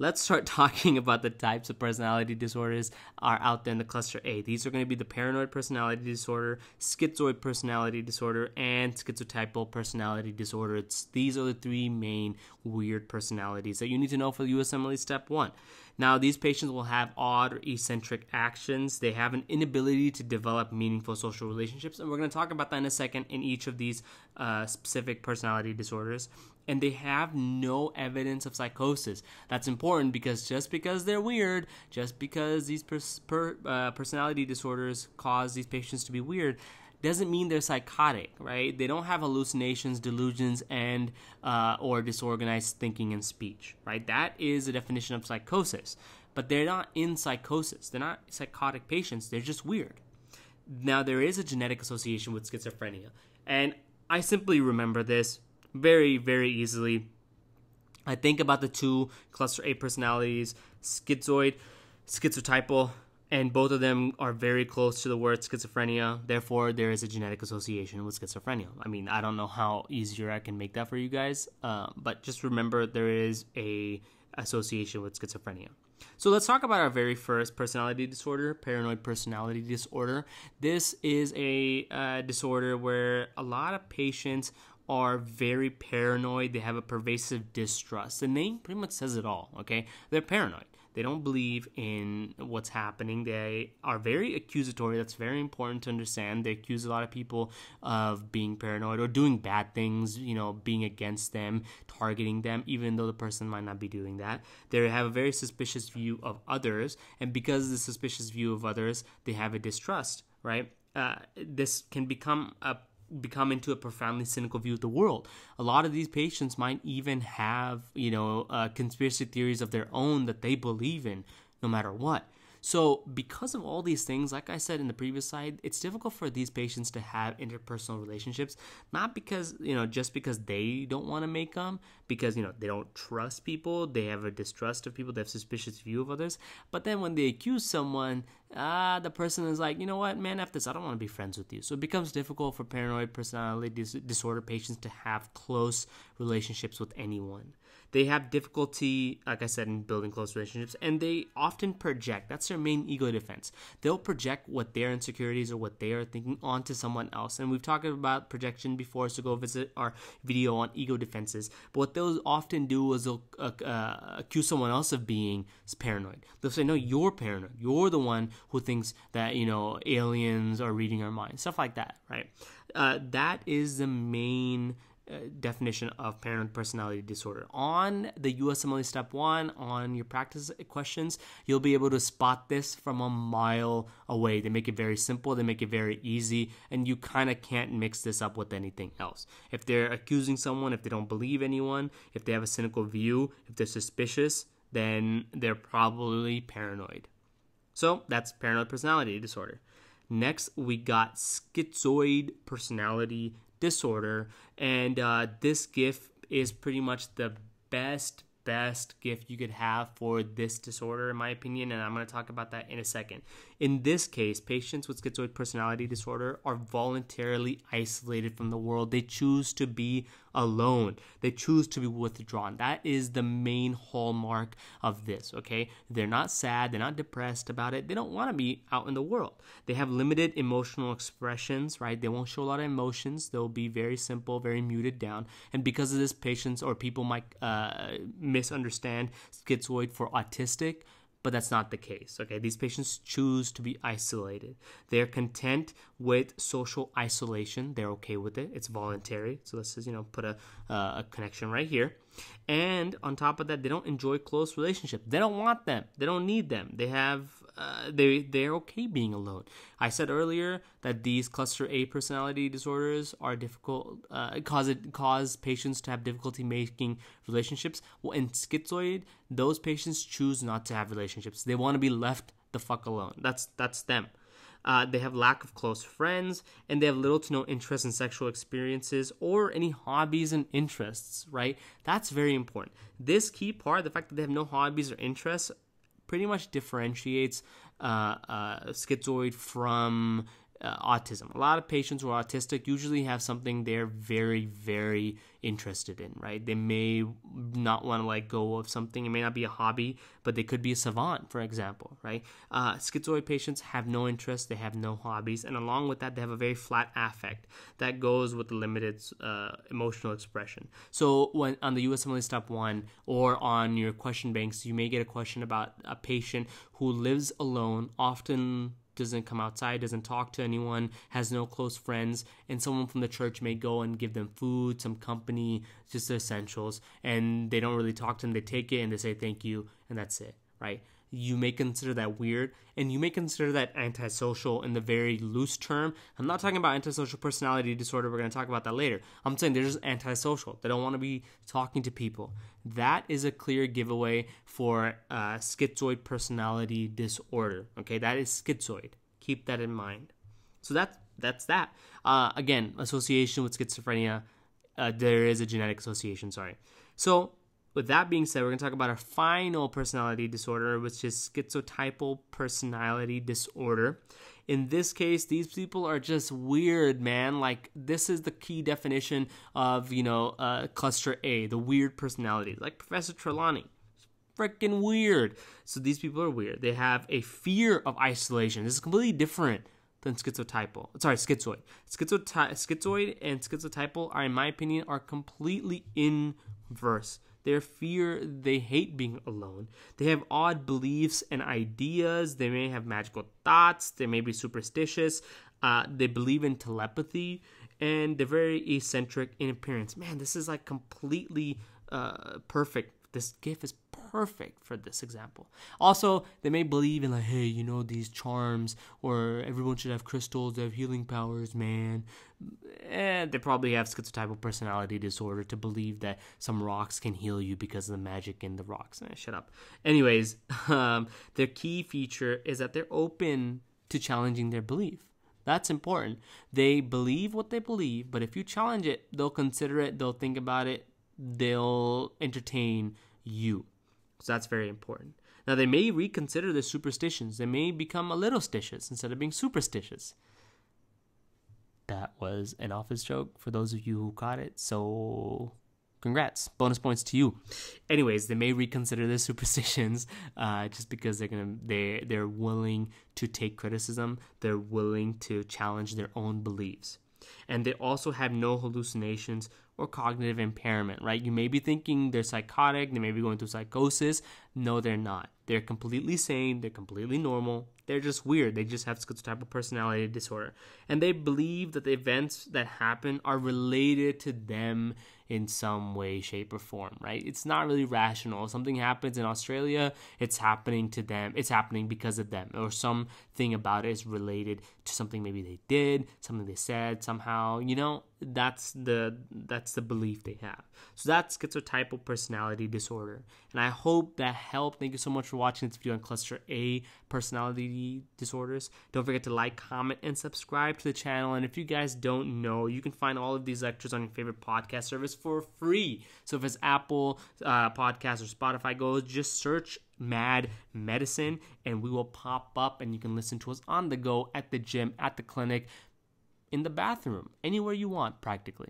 let's start talking about the types of personality disorders are out there in the cluster A. These are going to be the paranoid personality disorder, schizoid personality disorder, and schizotypal personality disorder. It's, these are the three main weird personalities that you need to know for the USMLE Step 1. Now, these patients will have odd or eccentric actions. They have an inability to develop meaningful social relationships, and we're going to talk about that in a second in each of these uh, specific personality disorders. And they have no evidence of psychosis. That's important because just because they're weird, just because these pers- per, uh, personality disorders cause these patients to be weird, doesn't mean they're psychotic, right? They don't have hallucinations, delusions, and uh, or disorganized thinking and speech, right? That is the definition of psychosis. But they're not in psychosis. They're not psychotic patients. They're just weird. Now there is a genetic association with schizophrenia, and I simply remember this very, very easily. I think about the two cluster A personalities, schizoid, schizotypal, and both of them are very close to the word schizophrenia. Therefore, there is a genetic association with schizophrenia. I mean, I don't know how easier I can make that for you guys, uh, but just remember there is a association with schizophrenia. So let's talk about our very first personality disorder, paranoid personality disorder. This is a uh, disorder where a lot of patients are very paranoid. They have a pervasive distrust. The name pretty much says it all, okay? They're paranoid. They don't believe in what's happening. They are very accusatory. That's very important to understand. They accuse a lot of people of being paranoid or doing bad things, you know, being against them, targeting them, even though the person might not be doing that. They have a very suspicious view of others. And because of the suspicious view of others, they have a distrust, right? Uh, this can become a become into a profoundly cynical view of the world. A lot of these patients might even have, you know, uh, conspiracy theories of their own that they believe in, no matter what. So, because of all these things, like I said in the previous slide, it's difficult for these patients to have interpersonal relationships, not because, you know, just because they don't want to make them, because, you know, they don't trust people, they have a distrust of people, they have suspicious view of others. But then when they accuse someone, ah, the person is like, you know what, man, after this, I don't want to be friends with you. So it becomes difficult for paranoid personality dis- disorder patients to have close relationships with anyone. They have difficulty, like I said, in building close relationships, and they often project. That's their main ego defense. They'll project what their insecurities or what they are thinking onto someone else. And we've talked about projection before, so go visit our video on ego defenses. But what they'll often do is they'll uh, uh, accuse someone else of being paranoid. They'll say, "No, you're paranoid. You're the one who thinks that you know aliens are reading our minds." Stuff like that, right? Uh, that is the main uh, definition of paranoid personality disorder. On the USMLE Step 1, on your practice questions, you'll be able to spot this from a mile away. They make it very simple, they make it very easy, and you kind of can't mix this up with anything else. If they're accusing someone, if they don't believe anyone, if they have a cynical view, if they're suspicious, then they're probably paranoid. So that's paranoid personality disorder. Next, we got schizoid personality disorder. And uh, this GIF is pretty much the best best GIF you could have for this disorder, in my opinion, and I'm going to talk about that in a second. In this case, patients with schizoid personality disorder are voluntarily isolated from the world. They choose to be alone, they choose to be withdrawn. That is the main hallmark of this, okay? They're not sad, they're not depressed about it, they don't want to be out in the world. They have limited emotional expressions, right? They won't show a lot of emotions, they'll be very simple, very muted down. And because of this, patients or people might uh, misunderstand schizoid for autistic but that's not the case. Okay, these patients choose to be isolated. They're content with social isolation. They're okay with it. It's voluntary. So let's just you know put a uh, a connection right here. And on top of that, they don't enjoy close relationships. They don't want them. They don't need them. They have uh, they they're okay being alone. I said earlier that these cluster A personality disorders are difficult uh, cause it cause patients to have difficulty making relationships. Well, in schizoid, those patients choose not to have relationships. They want to be left the fuck alone. That's that's them. Uh, they have lack of close friends, and they have little to no interest in sexual experiences or any hobbies and interests. Right? That's very important. This key part, the fact that they have no hobbies or interests, pretty much differentiates uh, uh, schizoid from uh, autism. A lot of patients who are autistic usually have something they're very, very interested in, right? They may not want to let go of something. It may not be a hobby, but they could be a savant, for example, right? Uh, schizoid patients have no interest, they have no hobbies, and along with that, they have a very flat affect that goes with the limited uh, emotional expression. So, when on the USMLE Step 1 or on your question banks, you may get a question about a patient who lives alone, often doesn't come outside, doesn't talk to anyone, has no close friends, and someone from the church may go and give them food, some company, just the essentials, and they don't really talk to them. They take it and they say thank you, and that's it, right? You may consider that weird and you may consider that antisocial in the very loose term. I'm not talking about antisocial personality disorder. We're going to talk about that later. I'm saying they're just antisocial. They don't want to be talking to people. That is a clear giveaway for uh, schizoid personality disorder. Okay, that is schizoid. Keep that in mind. So that's that's that. Uh, again, association with schizophrenia. Uh, there is a genetic association. Sorry. So with that being said, we're going to talk about our final personality disorder, which is schizotypal personality disorder. In this case, these people are just weird, man. Like, this is the key definition of, you know, uh, cluster A, the weird personality. Like Professor Trelawney. Freaking weird. So these people are weird. They have a fear of isolation. This is completely different than schizotypal. Sorry, schizoid. Schizoty- schizoid and schizotypal are, in my opinion, are completely inverse. Their fear, they hate being alone. They have odd beliefs and ideas. They may have magical thoughts. They may be superstitious. Uh, they believe in telepathy. And they're very eccentric in appearance. Man, this is like completely uh, perfect. This GIF is perfect for this example. Also, they may believe in like, hey, you know, these charms, or everyone should have crystals, they have healing powers, man. And they probably have schizotypal personality disorder to believe that some rocks can heal you because of the magic in the rocks. Eh, shut up. Anyways, um, their key feature is that they're open to challenging their belief. That's important. They believe what they believe, but if you challenge it, they'll consider it, they'll think about it, they'll entertain you. So that's very important. Now, they may reconsider their superstitions. They may become a little stitious instead of being superstitious. That was an office joke for those of you who caught it. So, congrats. Bonus points to you. Anyways, they may reconsider their superstitions uh, just because they're gonna they they're willing to take criticism. They're willing to challenge their own beliefs, and they also have no hallucinations or cognitive impairment, right? You may be thinking they're psychotic, they may be going through psychosis. No, they're not. They're completely sane, they're completely normal. They're just weird. They just have schizotypal personality disorder. And they believe that the events that happen are related to them in some way, shape, or form, right? It's not really rational. If something happens in Australia, it's happening to them. It's happening because of them, or something about it is related to something maybe they did, something they said somehow. You know, that's the that's the belief they have. So that's schizotypal personality disorder. And I hope that helped. Thank you so much for watching this video on cluster A personality disorders. Don't forget to like, comment, and subscribe to the channel. And if you guys don't know, you can find all of these lectures on your favorite podcast service for free. So if it's Apple uh, Podcast or Spotify, go just search Mad Medicine and we will pop up and you can listen to us on the go at the gym, at the clinic, in the bathroom, anywhere you want practically.